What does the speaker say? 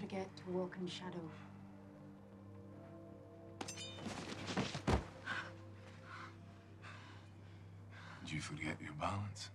forget to walk in shadow. Did you forget your balance?